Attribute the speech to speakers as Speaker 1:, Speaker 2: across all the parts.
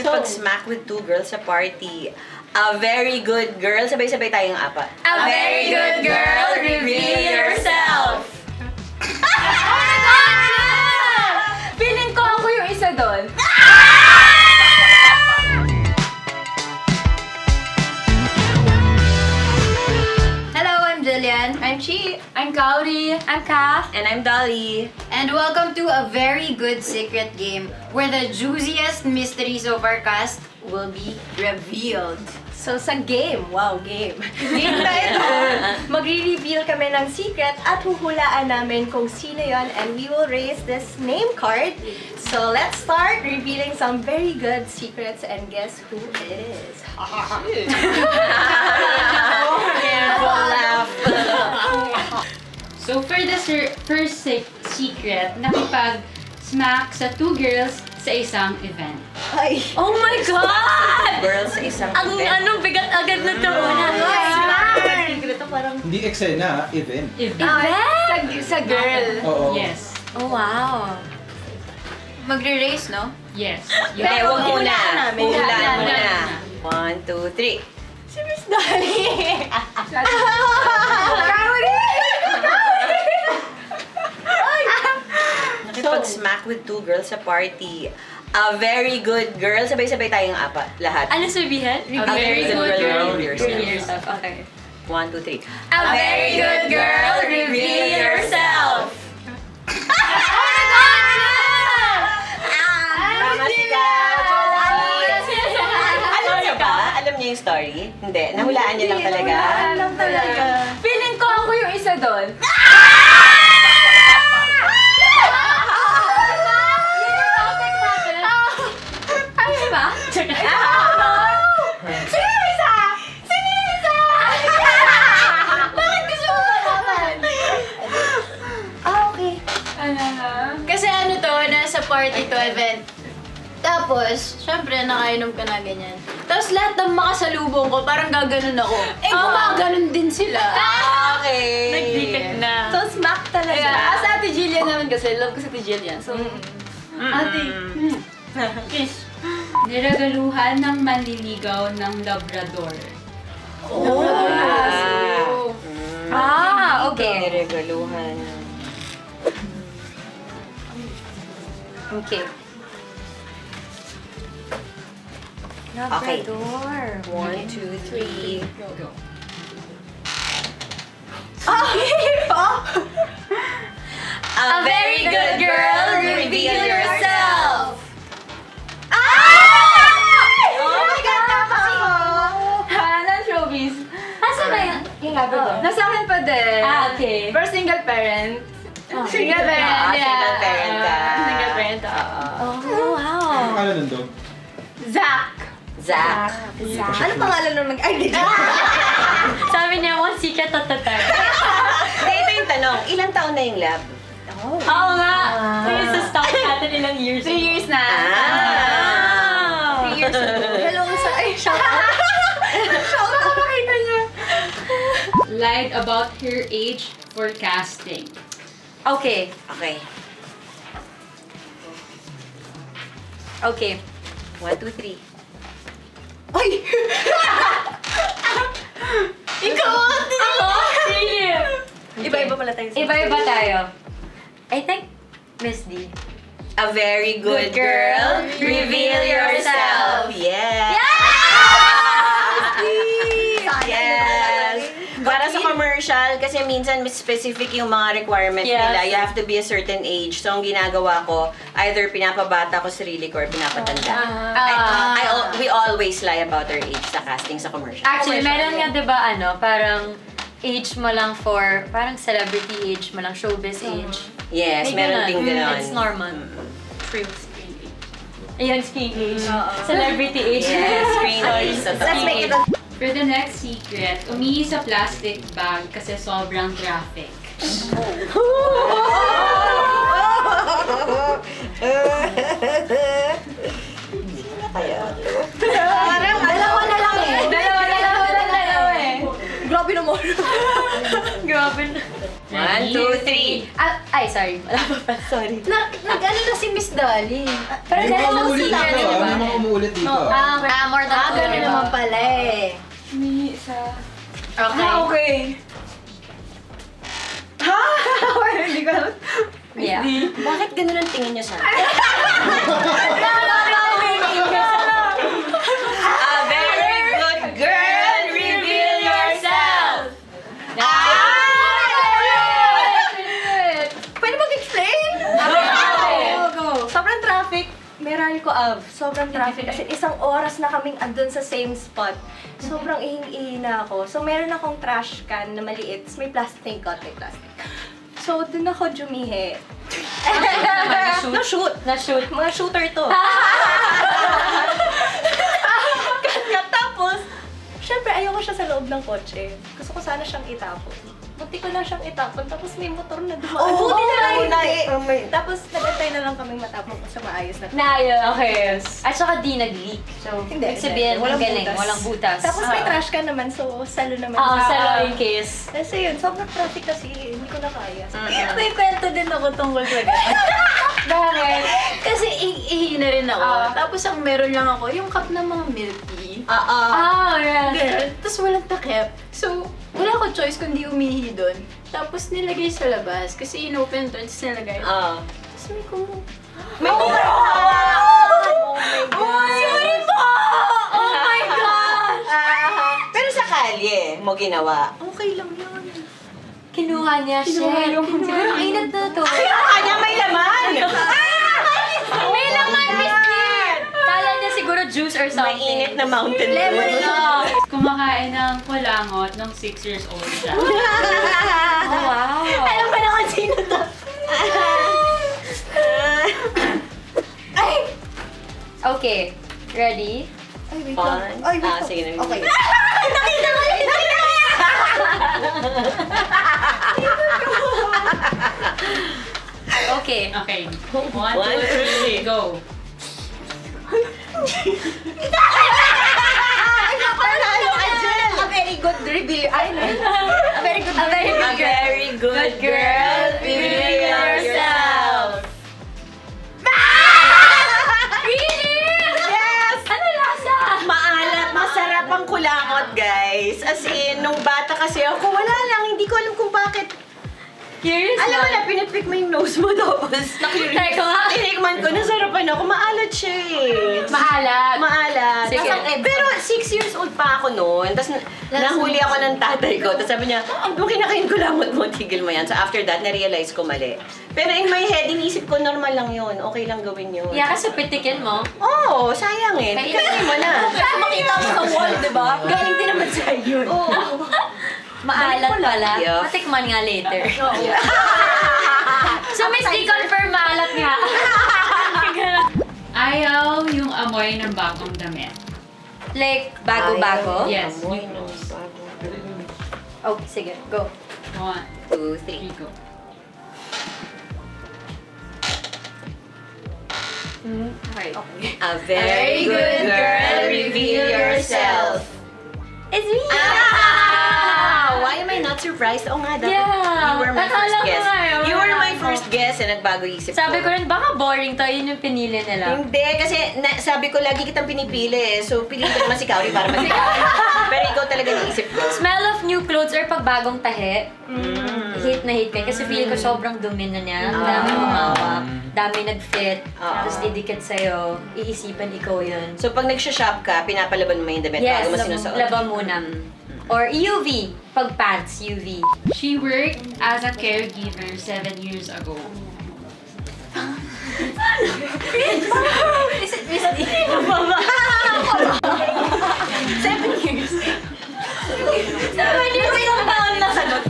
Speaker 1: Nakipag-smack with two girls sa party. A very good girl. Sabay-sabay tayong apat.
Speaker 2: A very good girl, reveal yourself!
Speaker 3: Kauri.
Speaker 2: I'm Kath.
Speaker 1: And I'm Dolly.
Speaker 2: And welcome to a very good secret game where the juiciest mysteries of our cast will be revealed.
Speaker 3: So sa game, wow, game. Game na ito. Magre-reveal kami ng secret at huhulaan namin kung sino yon and we will raise this name card. So let's start revealing some very good secrets and guess who it is.
Speaker 1: Careful laugh.
Speaker 4: So for the first se- secret, nakipag-smack sa two girls sa isang event.
Speaker 3: Ay!
Speaker 2: Oh my God!
Speaker 1: Girls sa isang
Speaker 2: Ang
Speaker 1: event.
Speaker 2: anong bigat agad na to.
Speaker 3: Parang
Speaker 5: Hindi eksena, event.
Speaker 4: Event.
Speaker 3: sa, sa girl.
Speaker 5: Oo.
Speaker 4: Yes.
Speaker 2: Oh, wow. Magre-race, no?
Speaker 4: Yes.
Speaker 1: Hindi,
Speaker 4: Yes.
Speaker 1: huwag muna.
Speaker 3: Hulaan
Speaker 1: muna. One, two, three.
Speaker 3: Si Miss Dolly. Kauri!
Speaker 1: Nakipag-smack with two girls sa party. A very good girl. Sabay-sabay tayong apat. Lahat.
Speaker 2: Ano sabihin?
Speaker 4: A very good girl,
Speaker 1: reveal
Speaker 4: reveal
Speaker 1: yourself.
Speaker 4: yourself.
Speaker 2: Okay.
Speaker 1: One, two, three.
Speaker 2: A very good girl, reveal yourself!
Speaker 1: Niyo yung story? Hindi. Nahulaan niyo lang talaga.
Speaker 3: Alam talaga. Feeling ko ako yung isa doon.
Speaker 2: Ba?
Speaker 3: Sino yung isa? Sino yung isa? Bakit gusto mo malaman? Ah, okay. Ano na?
Speaker 2: Kasi ano to, nasa party to event. Tapos, syempre, nakainom ka na ganyan. Tapos lahat ng makasalubong ko, parang gaganon ako. Eh,
Speaker 3: wow.
Speaker 2: gumaganon din sila.
Speaker 1: Okay.
Speaker 2: Nagdikit na.
Speaker 3: So, smack talaga.
Speaker 2: Yeah, as Ate Jillian naman kasi, love ko si Ate Jillian. So,
Speaker 3: Ate.
Speaker 2: kiss.
Speaker 4: Niragaluhan ng manliligaw ng Labrador.
Speaker 3: Oh.
Speaker 1: Ah.
Speaker 2: Ah, okay.
Speaker 1: Niregaluhan.
Speaker 2: Okay.
Speaker 1: Okay.
Speaker 3: Labrador.
Speaker 1: One, two, three.
Speaker 4: Go, go.
Speaker 1: A,
Speaker 2: very good girl, reveal yourself!
Speaker 3: Yung Labrador.
Speaker 2: Nasa akin pa din.
Speaker 4: Ah, okay.
Speaker 2: First single parent. Single parent,
Speaker 1: Ah,
Speaker 2: yeah.
Speaker 1: single parent ka.
Speaker 2: Single parent, oo.
Speaker 3: Oh,
Speaker 5: Ano
Speaker 3: wow.
Speaker 5: pangalan nun dog?
Speaker 2: Zach.
Speaker 1: Zach.
Speaker 3: Ano pangalan nung nag... Ay, di
Speaker 2: Sabi niya, one secret at a time.
Speaker 1: Ito yung tanong. Ilang taon na yung lab?
Speaker 2: Oo nga.
Speaker 3: Ah.
Speaker 2: Sige, sa stock natin ilang years. Three years na.
Speaker 1: Ah.
Speaker 3: Three years ago. Hello, sa... Ay, shout out. shout out. Makita niya.
Speaker 4: Lied about her age for casting.
Speaker 2: Okay.
Speaker 1: Okay.
Speaker 2: Okay.
Speaker 1: One, two, three.
Speaker 3: Ay! Ikaw!
Speaker 2: Ako? Sige.
Speaker 3: Iba-iba pala tayo. sa-
Speaker 2: Iba-iba tayo. I think Miss D.
Speaker 1: A very good,
Speaker 2: Good girl,
Speaker 1: girl.
Speaker 2: reveal yourself.
Speaker 1: Yes. Commercial, kasi minsan specific yung mga requirements
Speaker 2: Yes.
Speaker 1: nila. You have to be a certain age. So, ang ginagawa ko, either pinapabata ko sarili ko or pinapatanda. I, I, al- we always lie about our age sa casting sa commercial.
Speaker 2: Actually, meron nga 'di ba ano, parang age mo lang for, parang celebrity age mo lang, showbiz age.
Speaker 1: Yes,
Speaker 2: May
Speaker 1: meron
Speaker 2: ganun.
Speaker 1: ding
Speaker 2: Mm,
Speaker 1: gano'n.
Speaker 2: It's normal.
Speaker 4: True screen age.
Speaker 2: Ayan, screen age. Celebrity age.
Speaker 1: Yes, screen age.
Speaker 3: Let's make it a...
Speaker 4: For the next secret, umihi sa plastic bag kasi sobrang traffic.
Speaker 3: Parang dalawa na lang eh.
Speaker 2: Dalawa, dalawa, dalawa, eh.
Speaker 3: Grabe naman.
Speaker 2: Grabe na.
Speaker 1: One, two, three.
Speaker 2: Ah, ay, sorry. Wala pa pa.
Speaker 1: Sorry.
Speaker 2: Na, nag-ano na si Miss Dolly. Pero dahil lang secret,
Speaker 5: dito.
Speaker 2: di ba?
Speaker 5: May mga umuulit dito.
Speaker 2: Ah, more than
Speaker 3: Ah,
Speaker 2: ba?
Speaker 3: naman pala eh.
Speaker 6: Sa...
Speaker 2: Okay.
Speaker 6: Ah, okay. Ha? Hindi ko alam.
Speaker 2: Yeah.
Speaker 1: Bakit ganun ang tingin niyo sa akin?
Speaker 3: Meral ko, Av. Sobrang traffic. Kasi isang oras na kaming andun sa same spot. Sobrang ihing-ihi na ako. So, meron akong trash can na maliit. May plastic. Thank God, may plastic. So, dun ako jumihe.
Speaker 2: Na-shoot. Na-shoot.
Speaker 3: Mga shooter to. Tapos, syempre ayoko siya sa loob ng kotse. Gusto ko sana siyang itapon. Buti ko lang siyang itapon, tapos may motor na dumaan.
Speaker 1: Oh,
Speaker 3: Buti na lang
Speaker 1: oh,
Speaker 3: hindi.
Speaker 1: oh
Speaker 3: Tapos, nagantay na lang kaming matapon ko sa maayos na
Speaker 2: Na, yun, okay. At saka di nag-leak. So,
Speaker 3: Hindi,
Speaker 2: ibig sabihin,
Speaker 3: hindi. Walang
Speaker 2: galing.
Speaker 3: butas.
Speaker 2: Walang butas.
Speaker 3: Tapos may
Speaker 2: Ah.
Speaker 3: trash can naman, so salo naman.
Speaker 2: Ah,
Speaker 3: siya.
Speaker 2: sa law in case.
Speaker 3: Kasi yun, sobrang traffic kasi, hindi ko na kaya.
Speaker 2: May kwento din ako tungkol sa. Bakit? Kasi ihi na rin ako.
Speaker 3: Ah.
Speaker 2: Tapos ang meron lang ako, yung cup ng mga milk tea.
Speaker 1: Ah, ah.
Speaker 2: Ah, yeah. Ganun. Tapos walang takip. So, wala ko choice kundi umihi doon. Tapos nilagay sa labas. Kasi in-open to, tapos nilagay.
Speaker 1: Ah.
Speaker 2: Tapos may kumu...
Speaker 1: May oh, oh my God!
Speaker 2: Sorry po! Oh my gosh!
Speaker 1: Pero sa kalye mo ginawa.
Speaker 3: Okay lang yun.
Speaker 2: Kinuha niya,
Speaker 6: Kinuha
Speaker 2: shit.
Speaker 6: yung-
Speaker 2: Siguro inat na to.
Speaker 1: Kanya may laman!
Speaker 2: May laman, biscuit! Kala niya siguro juice or something.
Speaker 1: Mainit na mountain dew.
Speaker 2: No.
Speaker 4: Kumakain ng kulangot nung 6 years old siya.
Speaker 2: Oh, wow.
Speaker 3: Alam ko na kung sino to. Ay!
Speaker 2: Okay. Ready?
Speaker 3: Ay, wait lang. Ay, wait
Speaker 1: Ah,
Speaker 3: lang.
Speaker 1: sige na.
Speaker 3: Okay. Nakita mo yun! Nakita mo yun!
Speaker 2: Okay.
Speaker 4: Okay. One, two, three, go.
Speaker 3: Panalo ka dyan! A very good reveal. Ay, no. A very good
Speaker 2: A very
Speaker 1: A very good girl, reveal yourself.
Speaker 2: Really?
Speaker 1: Yes!
Speaker 2: Ano lasa?
Speaker 1: Maalat, masarap ang kulangot, guys. As in, nung bata kasi ako, wala lang, hindi ko alam kung.
Speaker 2: Curious
Speaker 1: Alam mo na, pinipik mo yung nose mo tapos.
Speaker 2: Try ko nga.
Speaker 1: Tinikman ko, nasarapan ako. Maalat siya eh.
Speaker 2: Maalat.
Speaker 1: Maalat.
Speaker 2: Sige.
Speaker 1: Tapos, pero 6 years old pa ako noon. Tapos na- nahuli ako ng tatay ko. Tapos sabi niya, nung kinakain ko lamot mo, tigil mo yan. So after that, na-realize ko mali. Pero in my head, inisip ko normal lang yun. Okay lang gawin yun.
Speaker 2: Yeah, kasi pitikin mo.
Speaker 1: Oo, oh, sayang eh.
Speaker 2: Kaya-
Speaker 1: Kainin mo na.
Speaker 3: Kaya makita mo sa wall, di ba? Galing din naman sa yun.
Speaker 1: Oo.
Speaker 2: Maalat pala.
Speaker 1: Yeah.
Speaker 2: Matikman nga later. so, Miss D, confirm maalat nga.
Speaker 4: Ayaw yung amoy ng bagong damit.
Speaker 2: like, bago-bago?
Speaker 4: Yes. Clothes.
Speaker 1: bago.
Speaker 2: Oh, sige, go.
Speaker 4: One,
Speaker 1: Two,
Speaker 4: three,
Speaker 1: three.
Speaker 4: go.
Speaker 2: Okay.
Speaker 1: A very good girl, reveal yourself.
Speaker 2: It's me!
Speaker 1: Ah! Why am I not surprised? Oh nga, dapat
Speaker 2: Yeah.
Speaker 1: you were my
Speaker 2: Akala
Speaker 1: first guest.
Speaker 2: nga
Speaker 1: You were my first guest and nagbago isip
Speaker 2: Sabi
Speaker 1: ko.
Speaker 2: ko rin, baka boring to. Yun yung pinili nila.
Speaker 1: Hindi, kasi na, sabi ko lagi kitang pinipili eh. So, piliin ko naman si Kauri para mas Pero ikaw talaga naisip ko.
Speaker 2: Smell of new clothes or pag bagong tahi. Hate na hate ko. Kasi feel ko sobrang dumi na niya. Ang dami humawak. Dami nag-fit.
Speaker 1: Ah.
Speaker 2: Tapos didikit sa'yo. Iisipan ikaw yun.
Speaker 1: So, pag nag-shop ka, pinapalaban mo yung damit
Speaker 2: Yes,
Speaker 1: bago mo sinusuot.
Speaker 2: laba muna. Or UV. Pag pants, UV.
Speaker 4: She worked as a caregiver seven years ago.
Speaker 2: Is it Miss D?
Speaker 3: Seven years.
Speaker 2: Seven years? Ilang taon na sagot?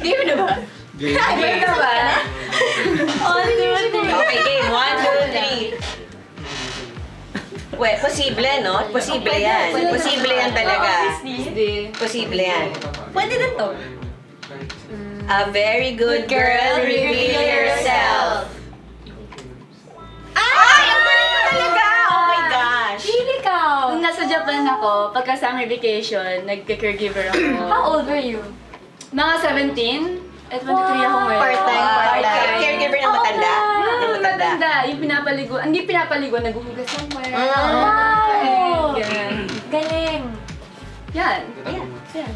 Speaker 3: Di mo na ba?
Speaker 2: Ay, ka ba? On, two, three.
Speaker 1: Okay, game. One, two, three. We, posible, no? Posible yan. Posible yan talaga. Posible yan.
Speaker 3: Pwede na to.
Speaker 1: A very good girl, reveal yourself. Ay! Ang galing ko talaga! Oh my gosh!
Speaker 2: Pili ka.
Speaker 6: Nung nasa Japan ako, pagka summer vacation, nagka-caregiver ako.
Speaker 2: How old were you?
Speaker 3: Mga 17. At 23 ako ngayon.
Speaker 6: Part-time, part-time.
Speaker 1: Care- Caregiver ng matanda.
Speaker 3: Ah,
Speaker 1: Ng matanda.
Speaker 3: Yung pinapaligo. Hindi pinapaligo, naghuhugas ng wire.
Speaker 2: Wow!
Speaker 3: Ganun.
Speaker 2: Galing!
Speaker 3: Yan.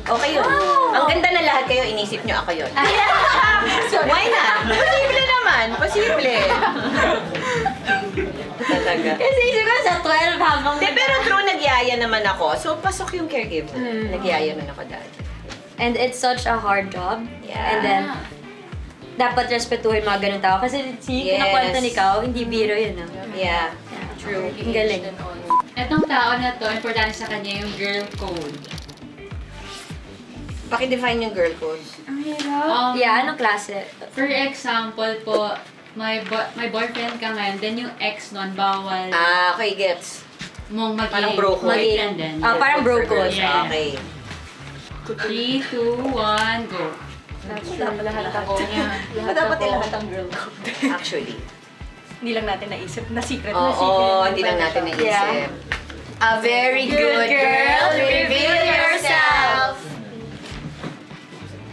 Speaker 1: Okay yun. Ang ganda na lahat kayo, inisip nyo ako yun. Why not? Posible naman. Posible. Talaga.
Speaker 2: Kasi siguro sa 12 habang...
Speaker 1: De, pero true, nagyaya naman ako. So, pasok yung caregiver. Nagyaya rin ako dati.
Speaker 2: And it's such a hard job.
Speaker 1: Yeah.
Speaker 2: And then, dapat respetuhin mga ganun tao. Kasi si
Speaker 1: Yes.
Speaker 2: kinakwento ni Kao, hindi biro yun. Ah.
Speaker 1: Yeah.
Speaker 2: True. Ang galing.
Speaker 4: Etong tao na to, importante sa kanya yung girl code.
Speaker 1: Pakidefine yung girl code.
Speaker 3: Ang hirap.
Speaker 4: Um,
Speaker 2: Yeah, anong klase?
Speaker 4: For example po, may bo- may boyfriend ka ngayon, then yung ex nun, bawal
Speaker 1: Ah, okay, gets.
Speaker 4: mong maging
Speaker 1: Parang bro code.
Speaker 4: din.
Speaker 2: Ah, parang bro code.
Speaker 4: Yeah.
Speaker 1: Okay.
Speaker 4: 3, 2, 1, go.
Speaker 3: Lahat ako. Lahat
Speaker 2: Dapat
Speaker 3: ako.
Speaker 2: ilahat ang girl ko.
Speaker 1: Actually.
Speaker 2: Hindi lang natin naisip na secret
Speaker 1: Oo,
Speaker 2: na secret.
Speaker 1: hindi lang natin naisip.
Speaker 2: Yeah.
Speaker 6: A very good girl, reveal yourself.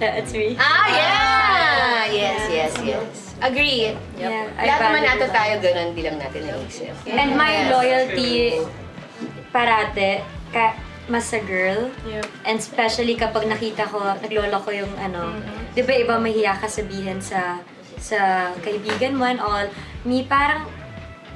Speaker 2: That's me.
Speaker 1: Ah, yeah! Yes, yes, yes. Agree.
Speaker 2: Yeah, I
Speaker 1: Lahat naman
Speaker 2: that.
Speaker 1: tayo ganun, hindi lang natin naisip.
Speaker 2: And my loyalty parate, ka, mas sa girl.
Speaker 3: Yep.
Speaker 2: And especially kapag nakita ko, naglolo ko yung ano, di ba iba mahiya ka sabihin sa sa kaibigan mo and all, me parang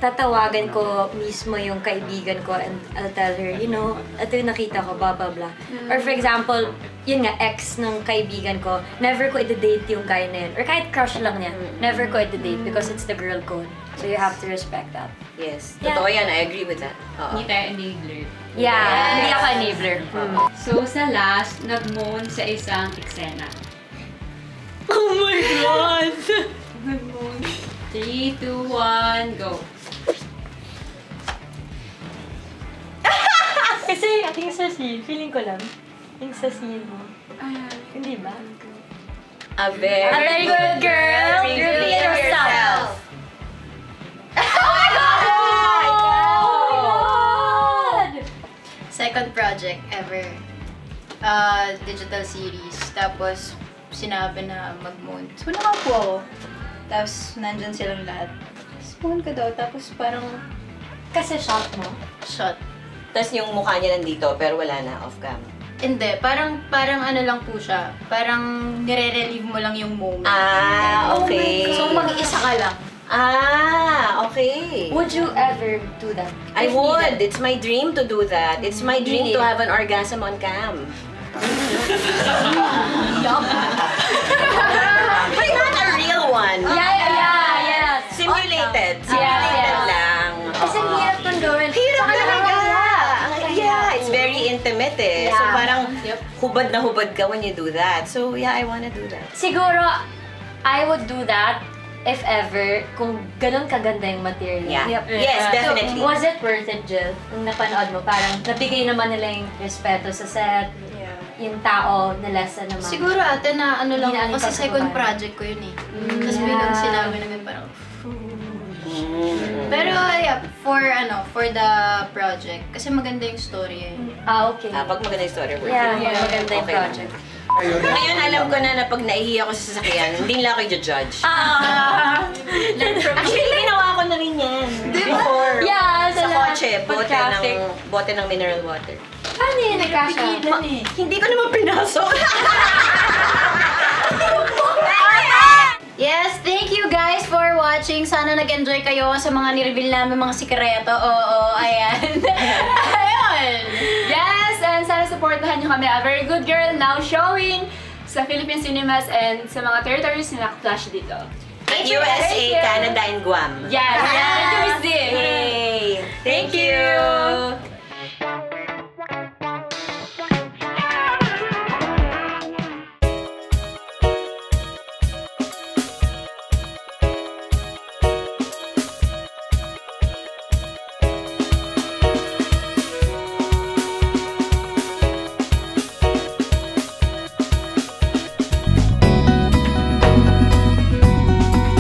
Speaker 2: tatawagan ko mismo yung kaibigan ko and I'll tell her, you know, ito yung nakita ko, blah, blah, blah. Or for example, yun nga, ex ng kaibigan ko, never ko i-date yung guy na yun. Or kahit crush lang niya, never ko i-date because it's the girl code. So you have to respect that.
Speaker 1: Yes.
Speaker 2: Yeah.
Speaker 1: Totoo yan, I agree with that. Oo.
Speaker 4: Hindi tayo enabler.
Speaker 2: Yeah,
Speaker 1: Yes.
Speaker 2: hindi ako enabler.
Speaker 4: So sa last, nag-moan sa isang eksena.
Speaker 2: Oh my God!
Speaker 4: 3, 2, 1, go.
Speaker 2: Kasi ating sa scene, feeling ko lang, yung sa scene mo.
Speaker 3: Ayan.
Speaker 2: Hindi ba?
Speaker 1: A very,
Speaker 2: A very good girl,
Speaker 1: Reveal
Speaker 2: reveal yourself.
Speaker 6: Second project ever. Uh, digital series. Tapos, sinabi na mag-moon. So, nakapo ako. Tapos, nandyan silang lahat. Tapos, moon ka daw. Tapos, parang
Speaker 2: Kasi shot mo.
Speaker 6: shot.
Speaker 1: Tapos yung mukha niya nandito, pero wala na, off-cam.
Speaker 6: Hindi, parang parang ano lang po siya. Parang nire-relieve mo lang yung moment.
Speaker 1: Ah, okay.
Speaker 6: So, mag-isa ka lang.
Speaker 1: Ah, okay.
Speaker 2: Would you ever do that?
Speaker 1: I
Speaker 2: If
Speaker 1: would.
Speaker 2: needed?
Speaker 1: It's my dream to do that. It's my dream to have an orgasm on cam. But not a real one.
Speaker 2: Yeah, yeah, yeah, yeah.
Speaker 1: Simulated. Simulated
Speaker 2: yeah.
Speaker 1: lang.
Speaker 2: Kasi ang hirap nun gawin.
Speaker 1: Hirap
Speaker 2: Saka
Speaker 1: talaga.
Speaker 2: nakakaya.
Speaker 1: Ang- Yeah, it's very intimate eh. So
Speaker 2: Yeah.
Speaker 1: parang hubad na hubad ka when you do that. So yeah, I wanna do that.
Speaker 2: Siguro, I would do that if ever, kung ganun kaganda yung material.
Speaker 1: Yeah. Yes, definitely.
Speaker 2: So, was it worth it, Jill? Nung napanood mo, parang nabigay naman nila yung respeto sa set,
Speaker 3: Yeah.
Speaker 2: yung tao na lesson naman.
Speaker 6: Siguro ate na ano lang,
Speaker 2: na
Speaker 6: kasi second
Speaker 2: pa-
Speaker 6: project ko yun eh. Tapos biglang sinabi namin parang,
Speaker 1: Mm.
Speaker 6: pero yeah, for ano, for the project. Kasi maganda yung story eh.
Speaker 2: Ah, okay.
Speaker 1: Ah, pag maganda yung story, worth
Speaker 2: yeah,
Speaker 1: it.
Speaker 2: maganda yung
Speaker 1: Okay.
Speaker 2: project.
Speaker 1: Ngayon, alam ko na na pag naihi ako sa sasakyan, hindi nila ako i-judge.
Speaker 2: Ah!
Speaker 1: Actually, ginawa ko na rin yan. Before.
Speaker 2: Yeah,
Speaker 1: Sa
Speaker 2: lahat.
Speaker 1: kotse, bote ng, bote ng mineral water.
Speaker 2: Paano yun nagkasya?
Speaker 1: Ma- hindi ko naman pinasok.
Speaker 6: Yes, thank you guys for watching. Sana nag-enjoy kayo sa mga ni-reveal namin mga sikreto. Oo, ayan.
Speaker 3: Ayun! Yes! And sana supportahan nyo kami. A Very Good Girl now showing sa Philippine cinemas and sa mga territories na naka-flash dito.
Speaker 1: USA,
Speaker 3: Thank you.
Speaker 1: Canada, and Guam.
Speaker 3: Yes! Thank